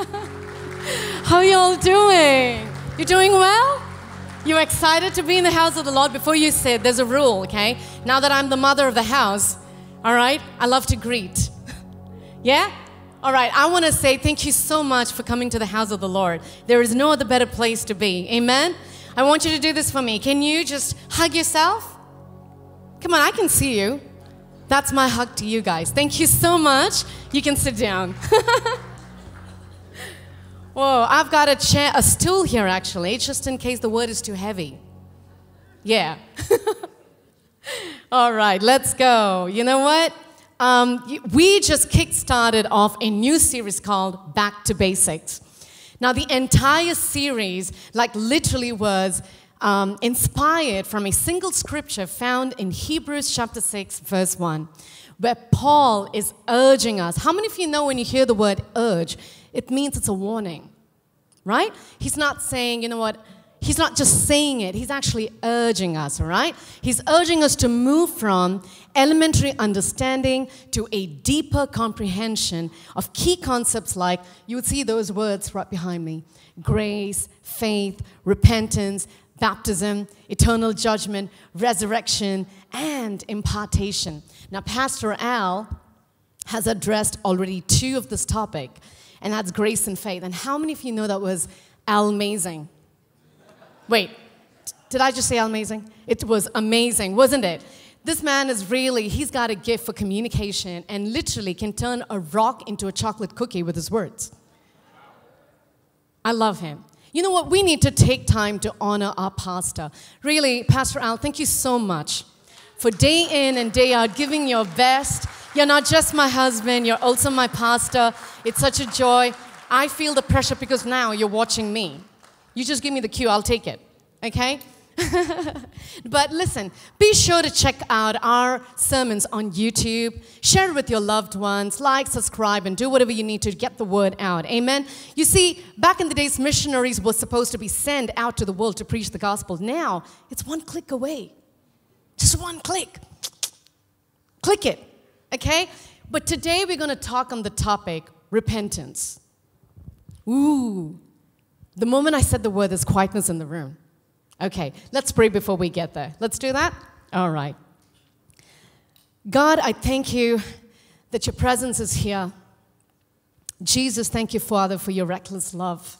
How are y'all doing? You doing well? You excited to be in the house of the Lord? Before you sit, there's a rule, okay? Now that I'm the mother of the house, all right, I love to greet. yeah? All right, I want to say thank you so much for coming to the house of the Lord. There is no other better place to be. Amen? I want you to do this for me. Can you just hug yourself? Come on, I can see you. That's my hug to you guys. Thank you so much. You can sit down. Whoa, I've got a chair, a stool here actually, just in case the word is too heavy. Yeah. All right, let's go. You know what? Um, we just kick-started off a new series called Back to Basics. Now, the entire series, like literally, was um, inspired from a single scripture found in Hebrews chapter 6, verse 1, where Paul is urging us. How many of you know when you hear the word urge, it means it's a warning, right? He's not saying, you know what, he's not just saying it, he's actually urging us, all right? He's urging us to move from elementary understanding to a deeper comprehension of key concepts like, you would see those words right behind me grace, faith, repentance, baptism, eternal judgment, resurrection, and impartation. Now, Pastor Al has addressed already two of this topic and that's grace and faith. And how many of you know that was amazing? Wait, did I just say amazing? It was amazing, wasn't it? This man is really, he's got a gift for communication and literally can turn a rock into a chocolate cookie with his words. I love him. You know what? We need to take time to honor our pastor. Really, Pastor Al, thank you so much for day in and day out giving your best you're not just my husband, you're also my pastor. It's such a joy. I feel the pressure because now you're watching me. You just give me the cue, I'll take it. Okay? but listen, be sure to check out our sermons on YouTube. Share it with your loved ones. Like, subscribe, and do whatever you need to get the word out. Amen. You see, back in the days, missionaries were supposed to be sent out to the world to preach the gospel. Now, it's one click away. Just one click. Click it okay? But today we're going to talk on the topic repentance. Ooh, the moment I said the word, there's quietness in the room. Okay, let's pray before we get there. Let's do that? All right. God, I thank you that your presence is here. Jesus, thank you, Father, for your reckless love.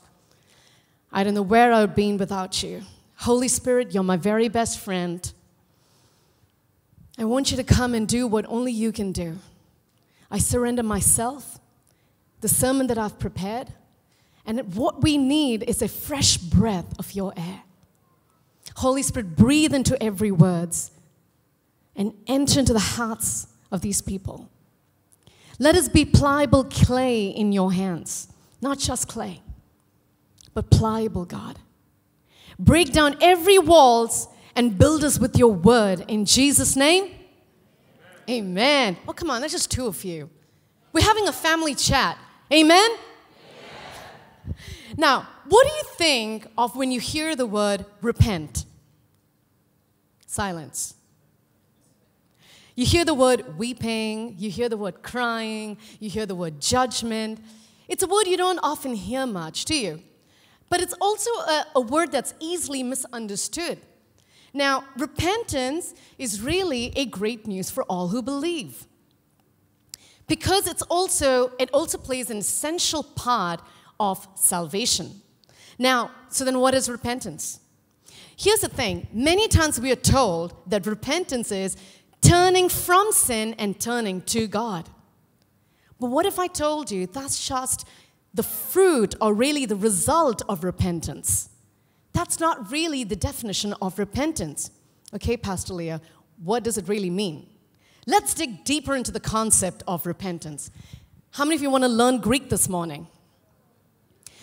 I don't know where I would be without you. Holy Spirit, you're my very best friend. I want you to come and do what only you can do. I surrender myself, the sermon that I've prepared, and what we need is a fresh breath of your air. Holy Spirit, breathe into every words and enter into the hearts of these people. Let us be pliable clay in your hands, not just clay, but pliable, God. Break down every walls and build us with your word. In Jesus' name, amen. Oh, come on, that's just two of you. We're having a family chat. Amen? amen? Now, what do you think of when you hear the word repent? Silence. You hear the word weeping, you hear the word crying, you hear the word judgment. It's a word you don't often hear much, do you? But it's also a, a word that's easily misunderstood. Now, repentance is really a great news for all who believe. Because it's also, it also plays an essential part of salvation. Now, so then what is repentance? Here's the thing many times we are told that repentance is turning from sin and turning to God. But what if I told you that's just the fruit or really the result of repentance? That's not really the definition of repentance. Okay, Pastor Leah, what does it really mean? Let's dig deeper into the concept of repentance. How many of you want to learn Greek this morning?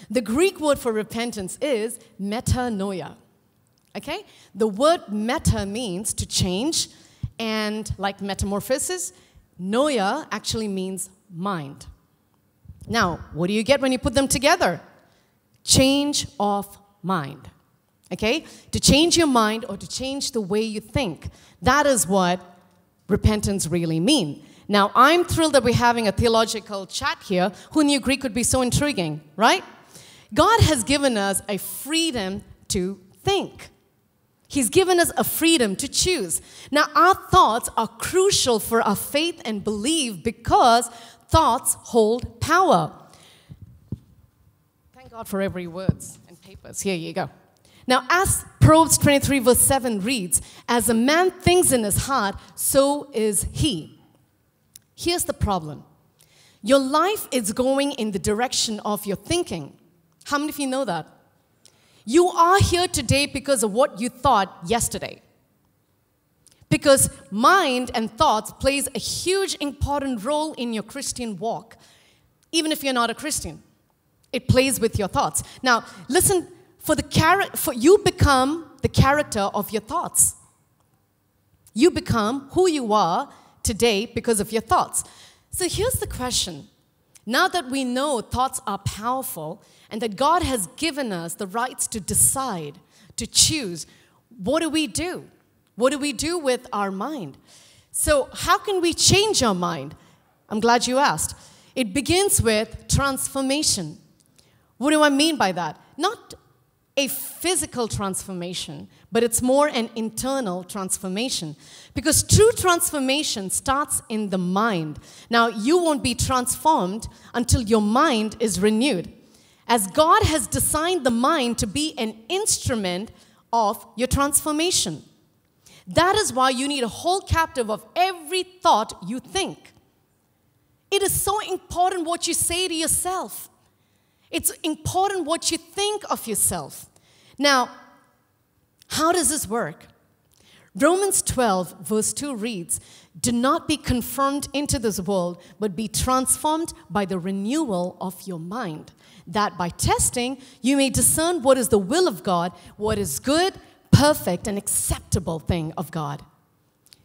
The Greek word for repentance is metanoia. Okay? The word meta means to change, and like metamorphosis, noia actually means mind. Now, what do you get when you put them together? Change of mind okay? To change your mind or to change the way you think. That is what repentance really mean. Now, I'm thrilled that we're having a theological chat here. Who knew Greek would be so intriguing, right? God has given us a freedom to think. He's given us a freedom to choose. Now, our thoughts are crucial for our faith and belief because thoughts hold power. Thank God for every words and papers. Here you go. Now, as Proverbs 23, verse 7 reads, As a man thinks in his heart, so is he. Here's the problem your life is going in the direction of your thinking. How many of you know that? You are here today because of what you thought yesterday. Because mind and thoughts plays a huge important role in your Christian walk, even if you're not a Christian. It plays with your thoughts. Now, listen, for the char- for you become the character of your thoughts. You become who you are today because of your thoughts. So here's the question. Now that we know thoughts are powerful and that God has given us the rights to decide, to choose, what do we do? What do we do with our mind? So, how can we change our mind? I'm glad you asked. It begins with transformation. What do I mean by that? Not a physical transformation, but it's more an internal transformation. Because true transformation starts in the mind. Now, you won't be transformed until your mind is renewed. As God has designed the mind to be an instrument of your transformation. That is why you need a whole captive of every thought you think. It is so important what you say to yourself. It's important what you think of yourself. Now, how does this work? Romans 12, verse 2 reads, Do not be conformed into this world, but be transformed by the renewal of your mind, that by testing you may discern what is the will of God, what is good, perfect, and acceptable thing of God.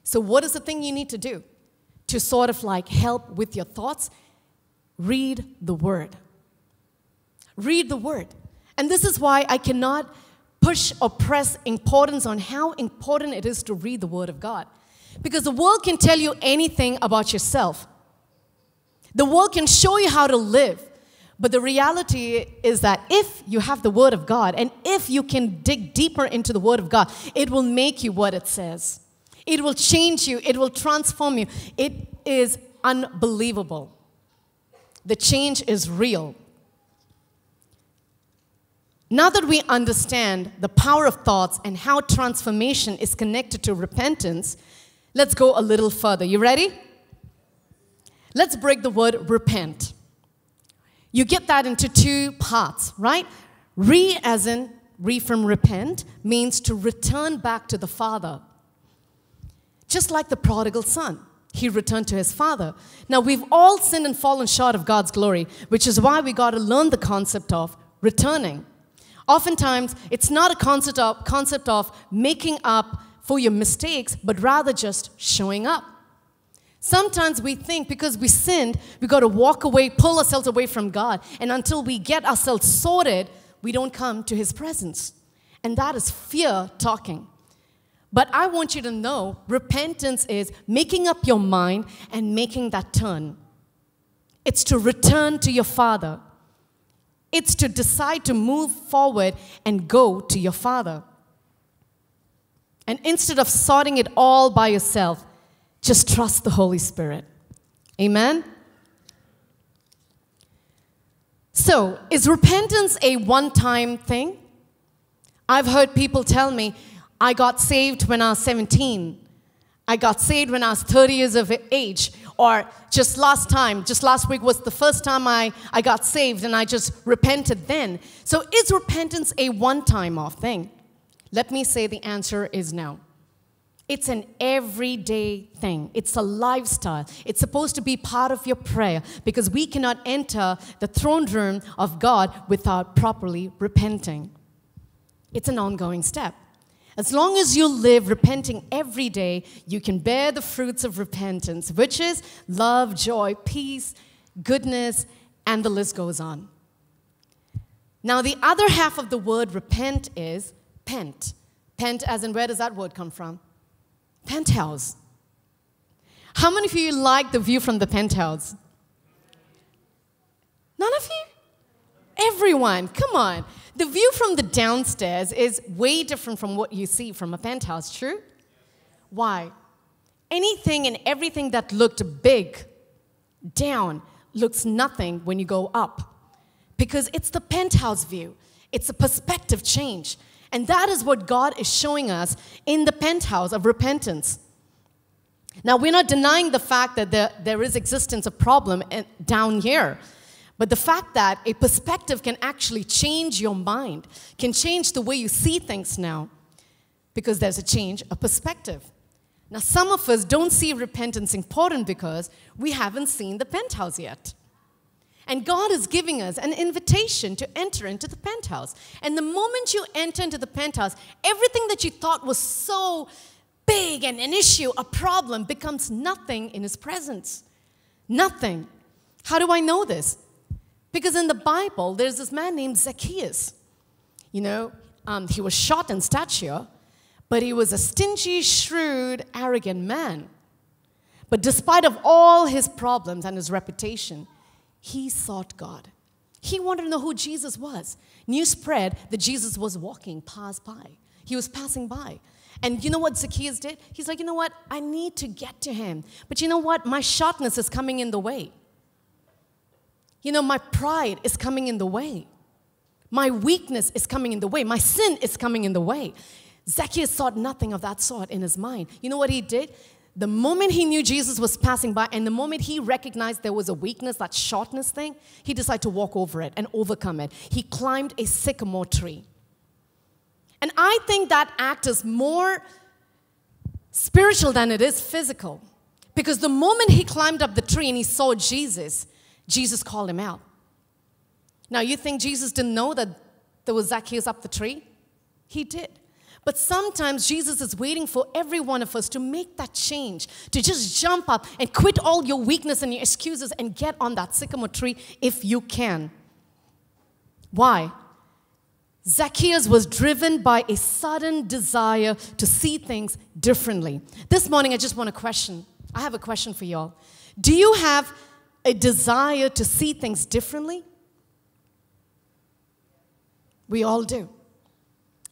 So, what is the thing you need to do to sort of like help with your thoughts? Read the Word. Read the Word. And this is why I cannot push or press importance on how important it is to read the Word of God. Because the world can tell you anything about yourself, the world can show you how to live. But the reality is that if you have the Word of God and if you can dig deeper into the Word of God, it will make you what it says. It will change you, it will transform you. It is unbelievable. The change is real. Now that we understand the power of thoughts and how transformation is connected to repentance, let's go a little further. You ready? Let's break the word repent. You get that into two parts, right? Re, as in re from repent, means to return back to the Father. Just like the prodigal son, he returned to his father. Now, we've all sinned and fallen short of God's glory, which is why we got to learn the concept of returning. Oftentimes, it's not a concept of, concept of making up for your mistakes, but rather just showing up. Sometimes we think because we sinned, we got to walk away, pull ourselves away from God. And until we get ourselves sorted, we don't come to His presence. And that is fear talking. But I want you to know repentance is making up your mind and making that turn. It's to return to your Father. It's to decide to move forward and go to your Father. And instead of sorting it all by yourself, just trust the Holy Spirit. Amen? So, is repentance a one time thing? I've heard people tell me, I got saved when I was 17. I got saved when I was 30 years of age. Or just last time, just last week was the first time I, I got saved and I just repented then. So is repentance a one time off thing? Let me say the answer is no. It's an everyday thing. It's a lifestyle. It's supposed to be part of your prayer because we cannot enter the throne room of God without properly repenting. It's an ongoing step. As long as you live repenting every day, you can bear the fruits of repentance, which is love, joy, peace, goodness, and the list goes on. Now, the other half of the word repent is pent. Pent, as in where does that word come from? Penthouse. How many of you like the view from the penthouse? None of you? Everyone, come on. The view from the downstairs is way different from what you see from a penthouse, true? Why? Anything and everything that looked big down looks nothing when you go up because it's the penthouse view, it's a perspective change. And that is what God is showing us in the penthouse of repentance. Now, we're not denying the fact that there, there is existence of problem down here. But the fact that a perspective can actually change your mind, can change the way you see things now, because there's a change of perspective. Now, some of us don't see repentance important because we haven't seen the penthouse yet. And God is giving us an invitation to enter into the penthouse. And the moment you enter into the penthouse, everything that you thought was so big and an issue, a problem, becomes nothing in His presence. Nothing. How do I know this? Because in the Bible, there's this man named Zacchaeus. You know, um, he was short in stature, but he was a stingy, shrewd, arrogant man. But despite of all his problems and his reputation, he sought God. He wanted to know who Jesus was. News spread that Jesus was walking past by. He was passing by. And you know what Zacchaeus did? He's like, you know what? I need to get to him. But you know what? My shortness is coming in the way. You know, my pride is coming in the way. My weakness is coming in the way. My sin is coming in the way. Zacchaeus thought nothing of that sort in his mind. You know what he did? The moment he knew Jesus was passing by and the moment he recognized there was a weakness, that shortness thing, he decided to walk over it and overcome it. He climbed a sycamore tree. And I think that act is more spiritual than it is physical. Because the moment he climbed up the tree and he saw Jesus, Jesus called him out. Now, you think Jesus didn't know that there was Zacchaeus up the tree? He did. But sometimes Jesus is waiting for every one of us to make that change, to just jump up and quit all your weakness and your excuses and get on that sycamore tree if you can. Why? Zacchaeus was driven by a sudden desire to see things differently. This morning, I just want to question. I have a question for y'all. Do you have a desire to see things differently? We all do.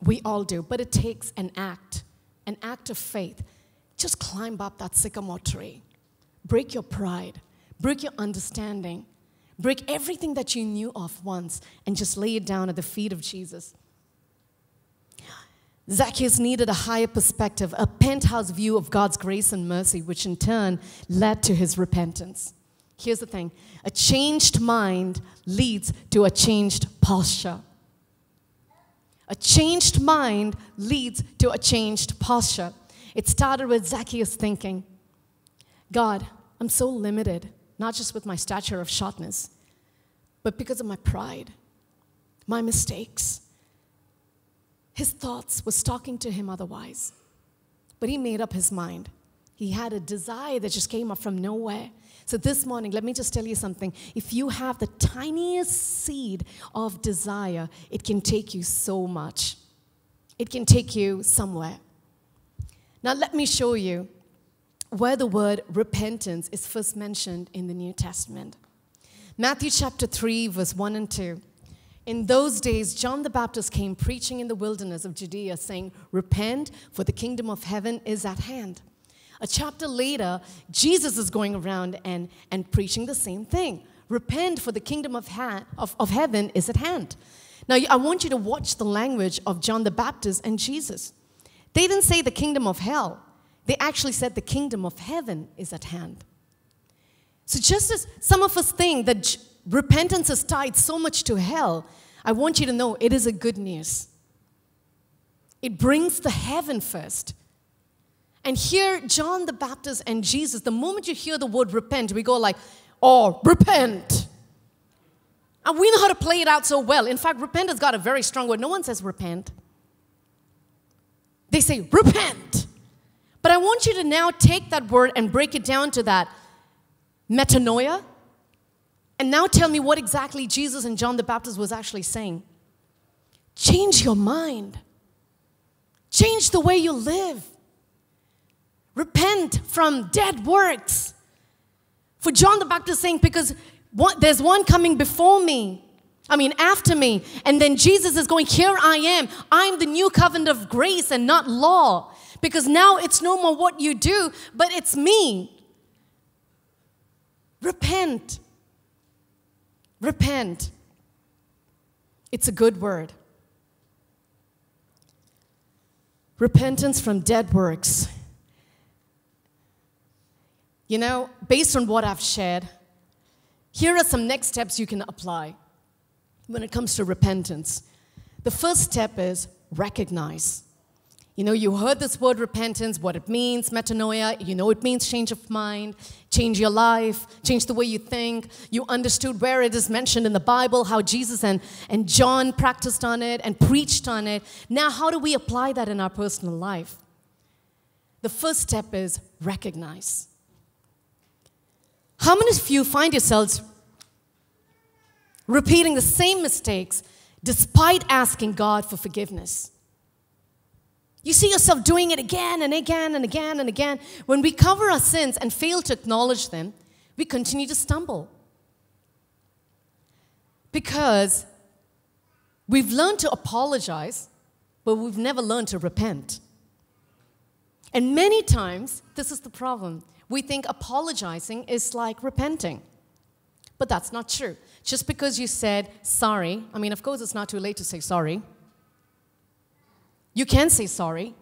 We all do, but it takes an act, an act of faith. Just climb up that sycamore tree. Break your pride, break your understanding, break everything that you knew of once, and just lay it down at the feet of Jesus. Zacchaeus needed a higher perspective, a penthouse view of God's grace and mercy, which in turn led to his repentance. Here's the thing a changed mind leads to a changed posture. A changed mind leads to a changed posture. It started with Zacchaeus thinking, God, I'm so limited, not just with my stature of shortness, but because of my pride, my mistakes. His thoughts was talking to him otherwise. But he made up his mind. He had a desire that just came up from nowhere. So, this morning, let me just tell you something. If you have the tiniest seed of desire, it can take you so much. It can take you somewhere. Now, let me show you where the word repentance is first mentioned in the New Testament. Matthew chapter 3, verse 1 and 2. In those days, John the Baptist came preaching in the wilderness of Judea, saying, Repent, for the kingdom of heaven is at hand. A chapter later, Jesus is going around and, and preaching the same thing. Repent, for the kingdom of, ha- of, of heaven is at hand. Now, I want you to watch the language of John the Baptist and Jesus. They didn't say the kingdom of hell, they actually said the kingdom of heaven is at hand. So, just as some of us think that repentance is tied so much to hell, I want you to know it is a good news. It brings the heaven first. And here, John the Baptist and Jesus, the moment you hear the word repent, we go like, oh, repent. And we know how to play it out so well. In fact, repent has got a very strong word. No one says repent. They say repent. But I want you to now take that word and break it down to that metanoia. And now tell me what exactly Jesus and John the Baptist was actually saying. Change your mind. Change the way you live. Repent from dead works. For John the Baptist saying, because one, there's one coming before me. I mean, after me. And then Jesus is going, Here I am. I'm the new covenant of grace and not law. Because now it's no more what you do, but it's me. Repent. Repent. It's a good word. Repentance from dead works. You know, based on what I've shared, here are some next steps you can apply when it comes to repentance. The first step is recognize. You know, you heard this word repentance, what it means, metanoia. You know it means change of mind, change your life, change the way you think. You understood where it is mentioned in the Bible, how Jesus and, and John practiced on it and preached on it. Now, how do we apply that in our personal life? The first step is recognize. How many of you find yourselves repeating the same mistakes despite asking God for forgiveness? You see yourself doing it again and again and again and again. When we cover our sins and fail to acknowledge them, we continue to stumble. Because we've learned to apologize, but we've never learned to repent. And many times, this is the problem. We think apologizing is like repenting. But that's not true. Just because you said sorry, I mean, of course, it's not too late to say sorry. You can say sorry,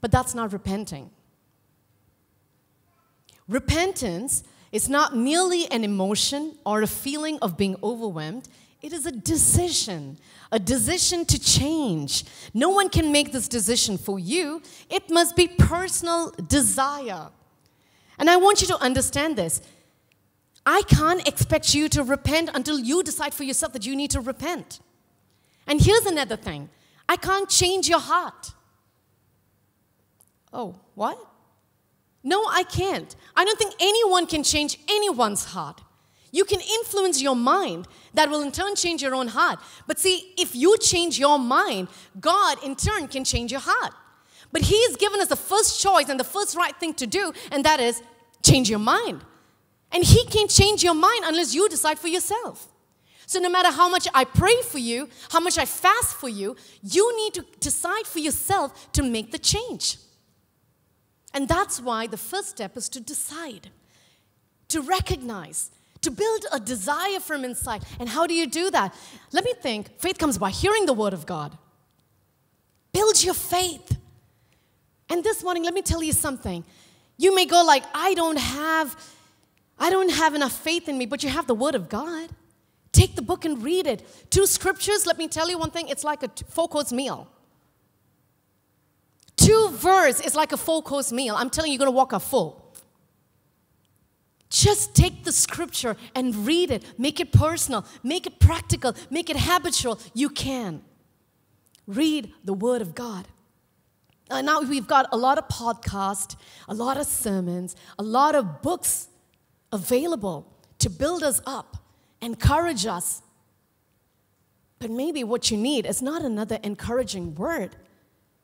but that's not repenting. Repentance is not merely an emotion or a feeling of being overwhelmed. It is a decision, a decision to change. No one can make this decision for you. It must be personal desire. And I want you to understand this. I can't expect you to repent until you decide for yourself that you need to repent. And here's another thing I can't change your heart. Oh, what? No, I can't. I don't think anyone can change anyone's heart. You can influence your mind, that will in turn change your own heart. But see, if you change your mind, God in turn can change your heart. But He has given us the first choice and the first right thing to do, and that is change your mind. And He can't change your mind unless you decide for yourself. So, no matter how much I pray for you, how much I fast for you, you need to decide for yourself to make the change. And that's why the first step is to decide, to recognize, to build a desire from inside. And how do you do that? Let me think. Faith comes by hearing the word of God. Build your faith. And this morning, let me tell you something. You may go like, I don't have, I don't have enough faith in me, but you have the word of God. Take the book and read it. Two scriptures, let me tell you one thing, it's like a four course meal. Two verse is like a four course meal. I'm telling you, you're gonna walk a full. Just take the scripture and read it. Make it personal, make it practical, make it habitual. You can. Read the Word of God. Uh, now we've got a lot of podcasts, a lot of sermons, a lot of books available to build us up encourage us. But maybe what you need is not another encouraging word.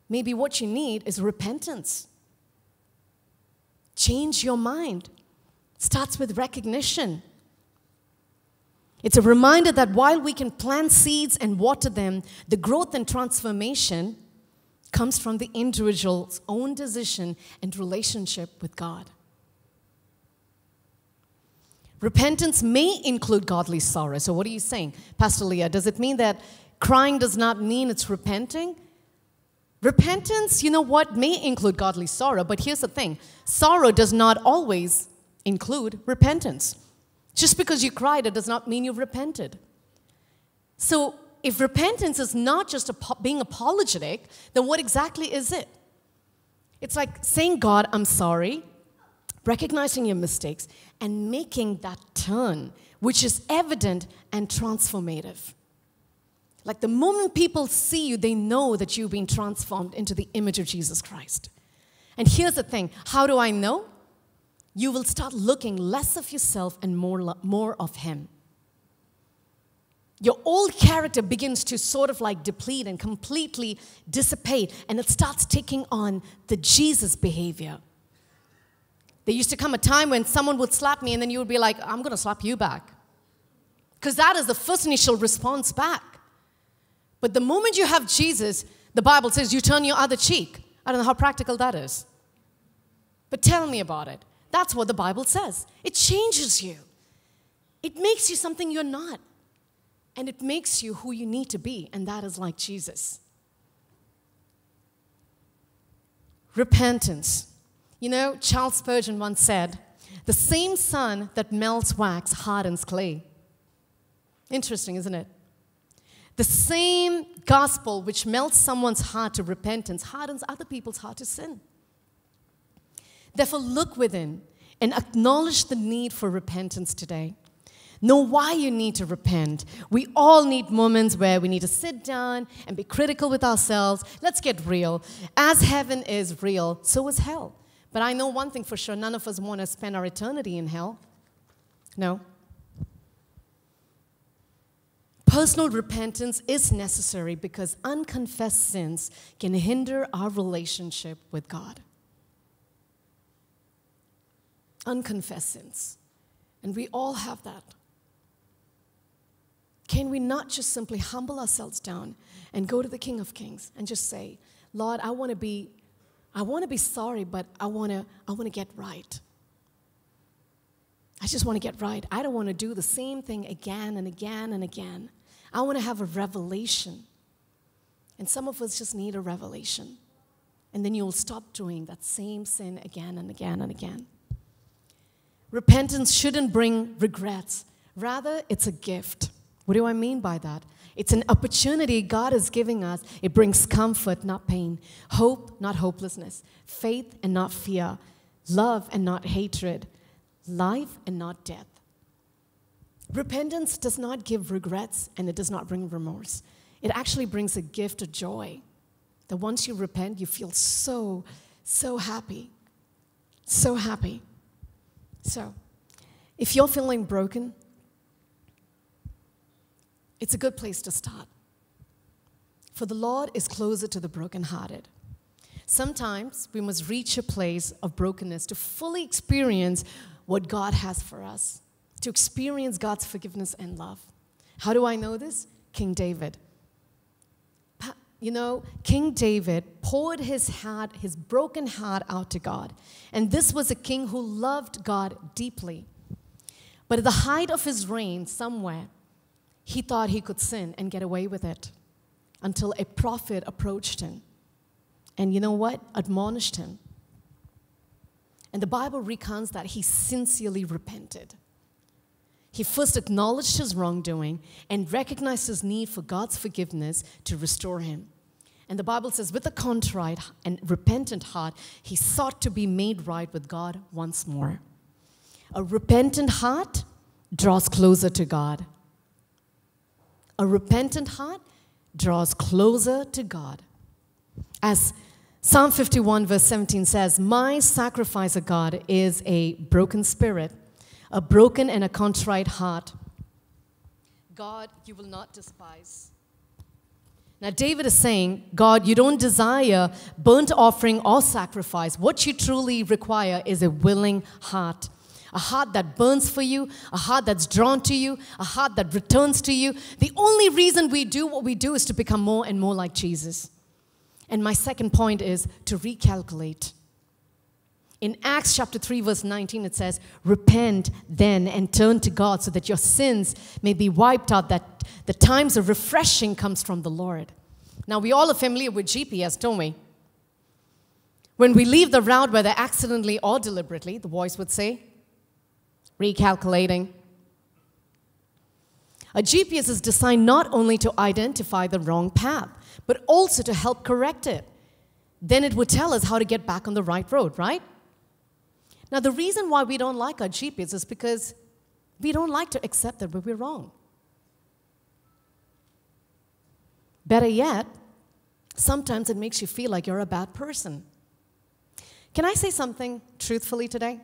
Maybe what you need is repentance. Change your mind. Starts with recognition. It's a reminder that while we can plant seeds and water them, the growth and transformation comes from the individual's own decision and relationship with God. Repentance may include godly sorrow. So, what are you saying, Pastor Leah? Does it mean that crying does not mean it's repenting? Repentance, you know what, may include godly sorrow, but here's the thing sorrow does not always include repentance. Just because you cried, it does not mean you've repented. So, if repentance is not just being apologetic, then what exactly is it? It's like saying, God, I'm sorry, recognizing your mistakes, and making that turn, which is evident and transformative. Like the moment people see you, they know that you've been transformed into the image of Jesus Christ. And here's the thing how do I know? You will start looking less of yourself and more, more of Him. Your old character begins to sort of like deplete and completely dissipate, and it starts taking on the Jesus behavior. There used to come a time when someone would slap me, and then you would be like, I'm going to slap you back. Because that is the first initial response back. But the moment you have Jesus, the Bible says you turn your other cheek. I don't know how practical that is. But tell me about it. That's what the Bible says. It changes you, it makes you something you're not. And it makes you who you need to be, and that is like Jesus. Repentance. You know, Charles Spurgeon once said, The same sun that melts wax hardens clay. Interesting, isn't it? The same gospel which melts someone's heart to repentance hardens other people's heart to sin. Therefore, look within and acknowledge the need for repentance today. Know why you need to repent. We all need moments where we need to sit down and be critical with ourselves. Let's get real. As heaven is real, so is hell. But I know one thing for sure none of us want to spend our eternity in hell. No. Personal repentance is necessary because unconfessed sins can hinder our relationship with God. Unconfessed sins. And we all have that. Can we not just simply humble ourselves down and go to the King of Kings and just say, Lord, I want to be, I want to be sorry, but I want to, I want to get right. I just want to get right. I don't want to do the same thing again and again and again. I want to have a revelation. And some of us just need a revelation. And then you'll stop doing that same sin again and again and again. Repentance shouldn't bring regrets, rather, it's a gift. What do I mean by that? It's an opportunity God is giving us. It brings comfort, not pain, hope, not hopelessness, faith and not fear, love and not hatred, life and not death. Repentance does not give regrets and it does not bring remorse. It actually brings a gift of joy. That once you repent, you feel so, so happy. So happy. So, if you're feeling broken, it's a good place to start. For the Lord is closer to the brokenhearted. Sometimes we must reach a place of brokenness to fully experience what God has for us, to experience God's forgiveness and love. How do I know this? King David. You know, King David poured his heart, his broken heart out to God. And this was a king who loved God deeply. But at the height of his reign, somewhere, he thought he could sin and get away with it until a prophet approached him. And you know what? Admonished him. And the Bible recounts that he sincerely repented. He first acknowledged his wrongdoing and recognized his need for God's forgiveness to restore him. And the Bible says, with a contrite and repentant heart, he sought to be made right with God once more. A repentant heart draws closer to God. A repentant heart draws closer to God. As Psalm 51, verse 17 says, My sacrifice, of God, is a broken spirit, a broken and a contrite heart. God, you will not despise. Now, David is saying, God, you don't desire burnt offering or sacrifice. What you truly require is a willing heart a heart that burns for you, a heart that's drawn to you, a heart that returns to you. The only reason we do what we do is to become more and more like Jesus. And my second point is to recalculate. In Acts chapter 3, verse 19, it says, Repent then and turn to God so that your sins may be wiped out, that the times of refreshing comes from the Lord. Now, we all are familiar with GPS, don't we? When we leave the route, whether accidentally or deliberately, the voice would say, recalculating. A GPS is designed not only to identify the wrong path, but also to help correct it. Then it would tell us how to get back on the right road, right? Now, the reason why we don't like our GPS is because we don't like to accept that we're wrong. Better yet, sometimes it makes you feel like you're a bad person. Can I say something truthfully today?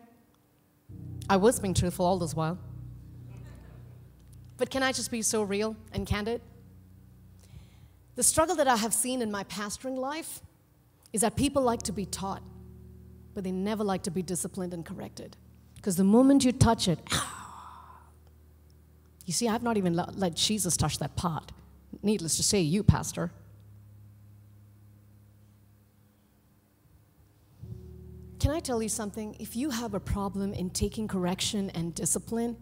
I was being truthful all this while. But can I just be so real and candid? The struggle that I have seen in my pastoring life is that people like to be taught. but they never like to be disciplined and corrected. Because the moment you touch it, ah. you see, I've not even let, Jesus touch that part. Needless to say, you, Pastor. Can I tell you something? If you have a problem in taking correction and discipline,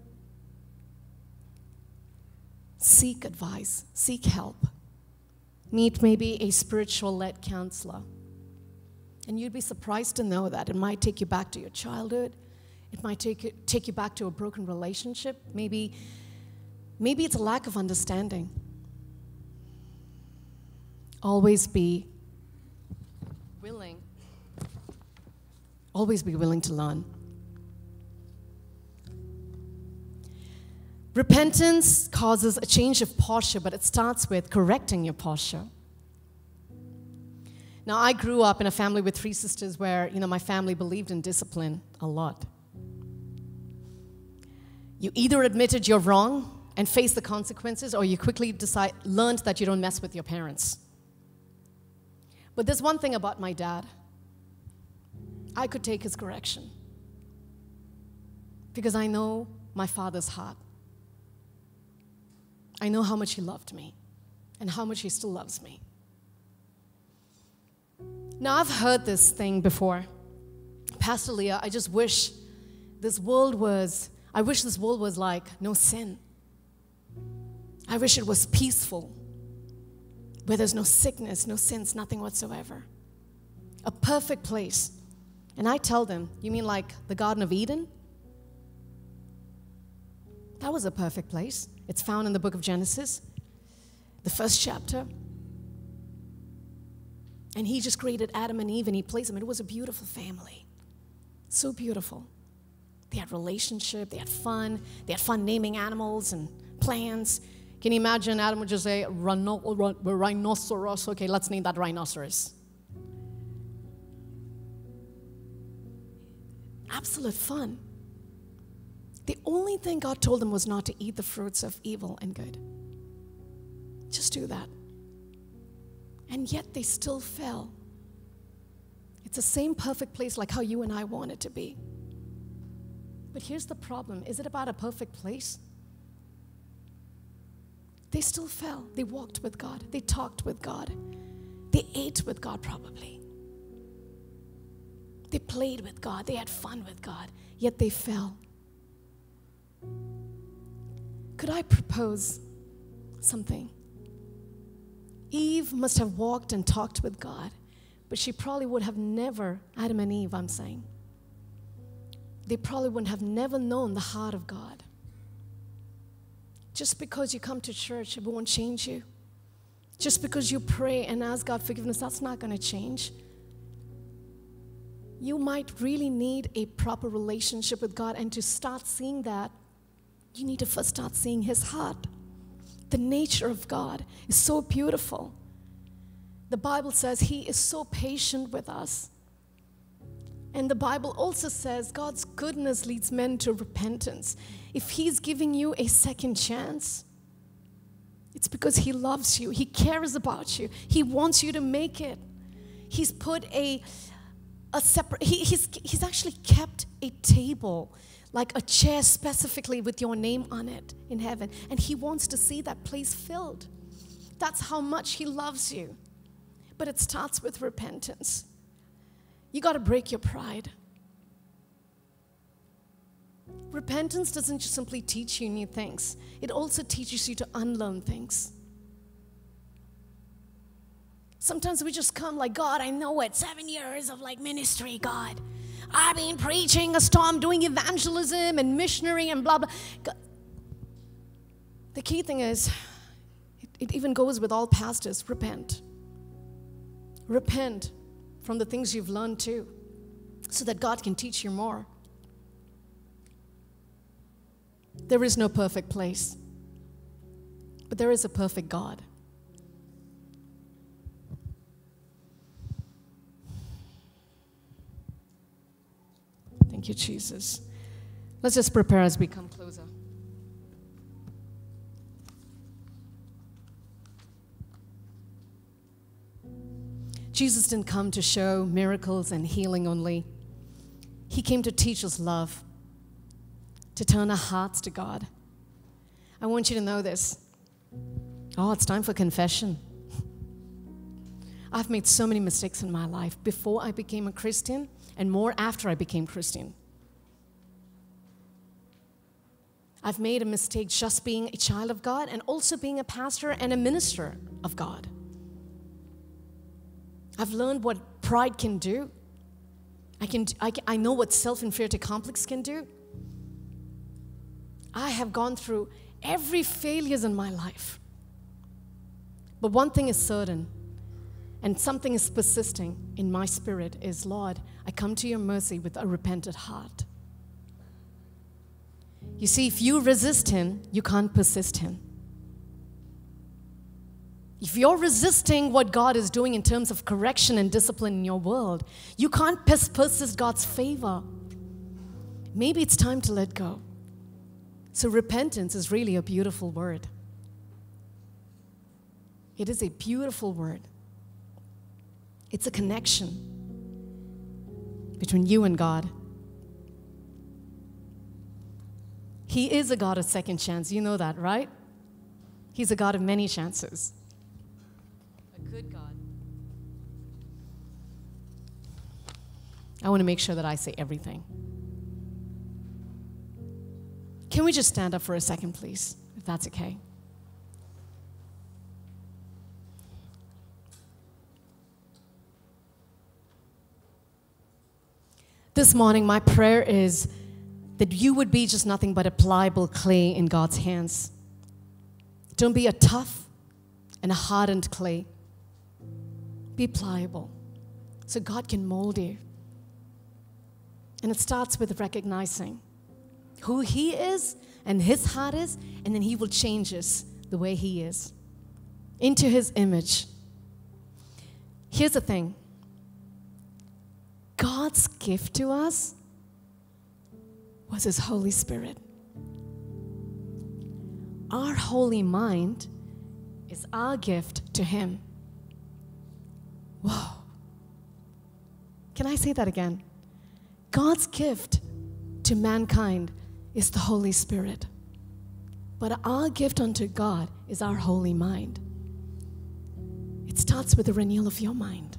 seek advice, seek help. Meet maybe a spiritual led counselor. And you'd be surprised to know that it might take you back to your childhood. It might take you, take you back to a broken relationship. Maybe, maybe it's a lack of understanding. Always be willing. Always be willing to learn. Repentance causes a change of posture, but it starts with correcting your posture. Now, I grew up in a family with three sisters where, you know, my family believed in discipline a lot. You either admitted you're wrong and faced the consequences, or you quickly decide, learned that you don't mess with your parents. But there's one thing about my dad I could take his correction because I know my father's heart. I know how much he loved me and how much he still loves me. Now, I've heard this thing before. Pastor Leah, I just wish this world was, I wish this world was like no sin. I wish it was peaceful, where there's no sickness, no sins, nothing whatsoever. A perfect place. And I tell them, You mean like the Garden of Eden? That was a perfect place. It's found in the book of Genesis, the first chapter. And he just created Adam and Eve and he placed them. It was a beautiful family. So beautiful. They had relationship, they had fun, they had fun naming animals and plants. Can you imagine Adam would just say, rhinoceros? Okay, let's name that rhinoceros. Absolute fun. The only thing God told them was not to eat the fruits of evil and good. Just do that. And yet they still fell. It's the same perfect place like how you and I want it to be. But here's the problem is it about a perfect place? They still fell. They walked with God, they talked with God, they ate with God, probably. They played with God, they had fun with God, yet they fell. Could I propose something? Eve must have walked and talked with God, but she probably would have never, Adam and Eve, I'm saying, they probably wouldn't have never known the heart of God. Just because you come to church, it won't change you. Just because you pray and ask God forgiveness, that's not going to change. You might really need a proper relationship with God, and to start seeing that, you need to first start seeing His heart. The nature of God is so beautiful. The Bible says He is so patient with us. And the Bible also says God's goodness leads men to repentance. If He's giving you a second chance, it's because He loves you, He cares about you, He wants you to make it. He's put a, a separate, he, he's, he's actually kept a table like a chair specifically with your name on it in heaven. And He wants to see that place filled. That's how much He loves you. But it starts with repentance. You got to break your pride. Repentance doesn't just simply teach you new things, it also teaches you to unlearn things. Sometimes we just come like, God, I know it. Seven years of like ministry, God. I've been preaching a storm, doing evangelism and missionary and blah, blah. The key thing is, it, it even goes with all pastors repent. Repent from the things you've learned too, so that God can teach you more. There is no perfect place, but there is a perfect God. Thank you, Jesus. Let's just prepare as we come closer. Jesus didn't come to show miracles and healing only. He came to teach us love, to turn our hearts to God. I want you to know this. Oh, it's time for confession. I've made so many mistakes in my life before I became a Christian and more after I became Christian. I've made a mistake just being a child of God and also being a pastor and a minister of God. I've learned what pride can do. I, can, I, I know what self inferiority complex can do. I have gone through every failures in my life. But one thing is certain, and something is persisting in my spirit is Lord, I come to your mercy with a repentant heart. You see, if you resist him, you can't persist him. If you're resisting what God is doing in terms of correction and discipline in your world, you can't pers- persist God's favor. Maybe it's time to let go. So, repentance is really a beautiful word. It is a beautiful word. It's a connection between you and God. He is a God of second chance. You know that, right? He's a God of many chances. A good God. I want to make sure that I say everything. Can we just stand up for a second, please, if that's okay? This morning, my prayer is that you would be just nothing but a pliable clay in God's hands. Don't be a tough and a hardened clay. Be pliable so God can mold you. And it starts with recognizing who He is and His heart is, and then He will change us the way He is into His image. Here's the thing God's gift to us was His Holy Spirit. Our holy mind is our gift to Him. Whoa. Can I say that again? God's gift to mankind is the Holy Spirit. But our gift unto God is our holy mind. It starts with the renewal of your mind.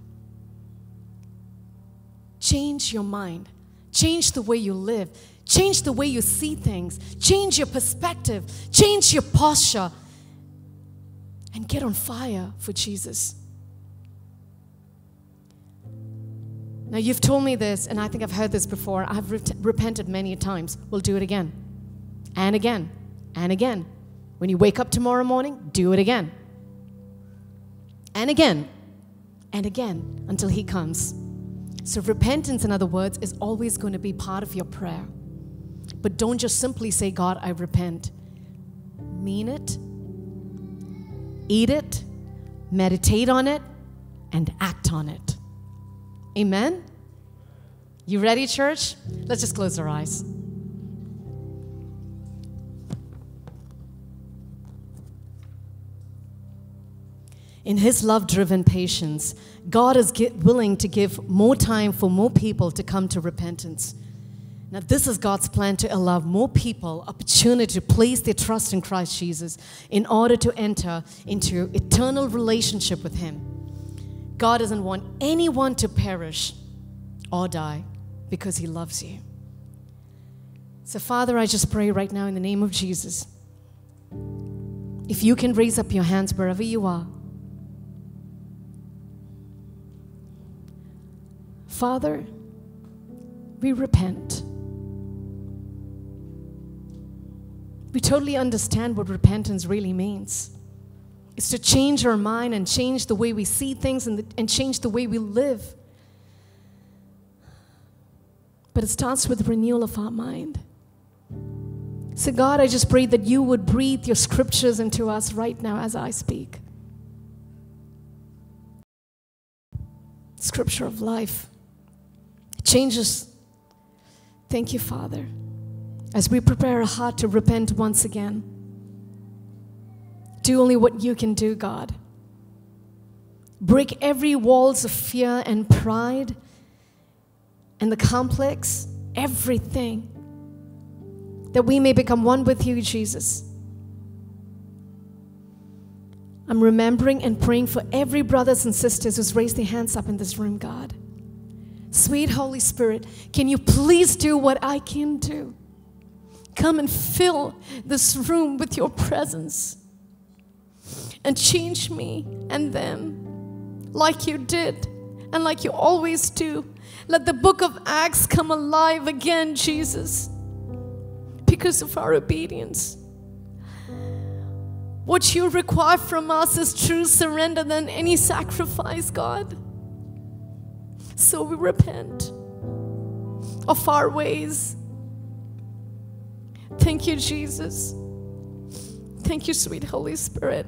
Change your mind. Change the way you live. Change the way you see things. Change your perspective. Change your posture. And get on fire for Jesus. Now, you've told me this, and I think I've heard this before. I've re- repented many times. We'll do it again, and again, and again. When you wake up tomorrow morning, do it again, and again, and again until He comes. So, repentance, in other words, is always going to be part of your prayer. But don't just simply say, God, I repent. Mean it, eat it, meditate on it, and act on it. Amen? You ready, church? Let's just close our eyes. In His love driven patience, God is willing to give more time for more people to come to repentance. Now, this is God's plan to allow more people opportunity to place their trust in Christ Jesus in order to enter into eternal relationship with Him. God doesn't want anyone to perish or die because He loves you. So, Father, I just pray right now in the name of Jesus. If you can raise up your hands wherever you are, Father, we repent. We totally understand what repentance really means. It's to change our mind and change the way we see things and, the, and change the way we live. But it starts with renewal of our mind. So, God, I just pray that you would breathe your scriptures into us right now as I speak. Scripture of life changes. Thank you, Father, as we prepare our heart to repent once again. Do only what you can do, God. Break every walls of fear and pride and the complex everything. That we may become one with you, Jesus. I'm remembering and praying for every brothers and sisters who's raised their hands up in this room, God. Sweet Holy Spirit, can you please do what I can do? Come and fill this room with your presence and change me and them like you did and like you always do. Let the book of Acts come alive again, Jesus, because of our obedience. What you require from us is true surrender than any sacrifice, God. So we repent of our ways. Thank you, Jesus. Thank you, sweet Holy Spirit.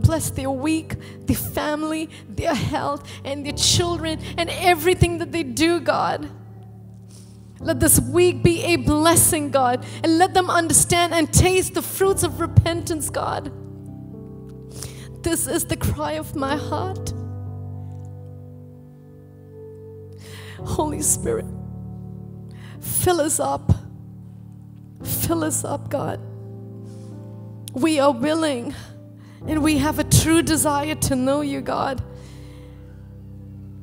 Bless their week, their family, their health, and their children, and everything that they do, God. Let this week be a blessing, God, and let them understand and taste the fruits of repentance, God. This is the cry of my heart. Holy Spirit, fill us up. Fill us up, God. We are willing and we have a true desire to know you, God.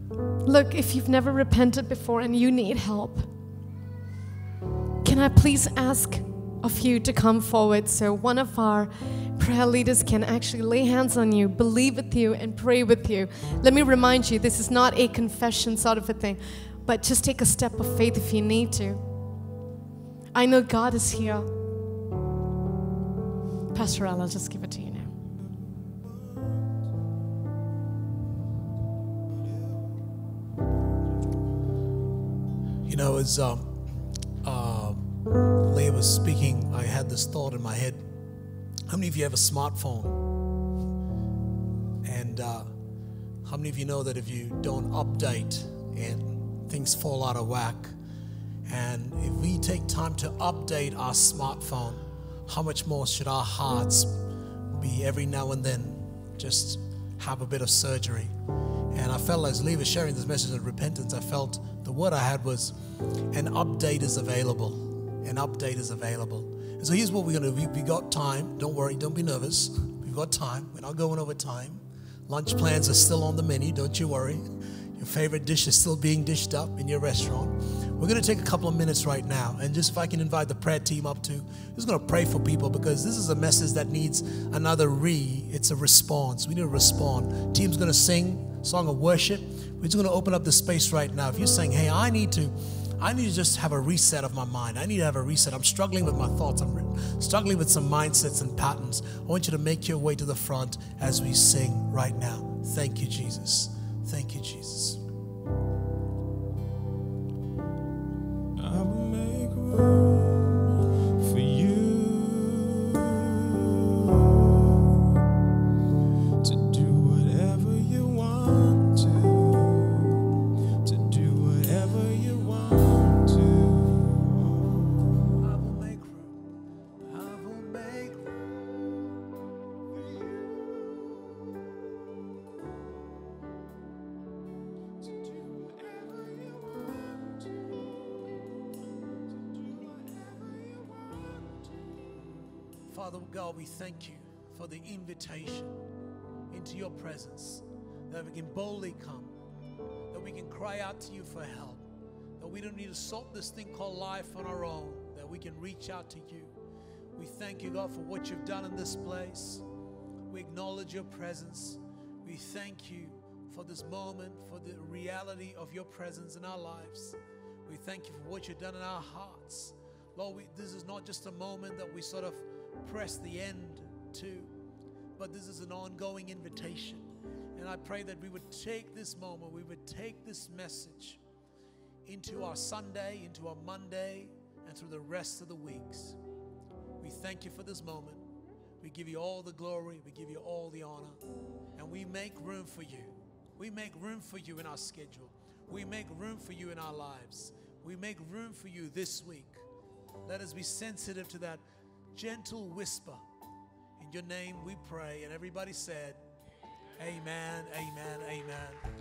Look, if you've never repented before and you need help, can I please ask of you to come forward so one of our prayer leaders can actually lay hands on you, believe with you, and pray with you? Let me remind you this is not a confession sort of a thing, but just take a step of faith if you need to. I know God is here. Pastor Al, I'll just give it to you now. You know, as um, Leah was speaking, I had this thought in my head. How many of you have a smartphone? And uh, how many of you know that if you don't update and things fall out of whack? And if we take time to update our smartphone, how much more should our hearts be every now and then just have a bit of surgery? And I felt as Lee was sharing this message of repentance, I felt the word I had was an update is available. An update is available. And so here's what we're going to do. We, we got time. Don't worry. Don't be nervous. We've got time. We're not going over time. Lunch plans are still on the menu. Don't you worry. Your favorite dish is still being dished up in your restaurant. We're going to take a couple of minutes right now. And just if I can invite the prayer team up to, just going to pray for people because this is a message that needs another re. It's a response. We need to respond. Team's going to sing song of worship. We're just going to open up the space right now. If you're saying, hey, I need to I need to just have a reset of my mind. I need to have a reset. I'm struggling with my thoughts. I'm struggling with some mindsets and patterns. I want you to make your way to the front as we sing right now. Thank you, Jesus. Thank you, Jesus. Father God, we thank you for the invitation into your presence, that we can boldly come, that we can cry out to you for help, that we don't need to sort this thing called life on our own, that we can reach out to you. We thank you, God, for what you've done in this place. We acknowledge your presence. We thank you for this moment, for the reality of your presence in our lives. We thank you for what you've done in our hearts. Lord, we, this is not just a moment that we sort of press the end to, but this is an ongoing invitation. And I pray that we would take this moment, we would take this message into our Sunday, into our Monday, and through the rest of the weeks. We thank you for this moment. We give you all the glory, we give you all the honor, and we make room for you. We make room for you in our schedule. We make room for you in our lives. We make room for you this week. Let us be sensitive to that gentle whisper. In your name we pray. And everybody said, Amen, amen, amen.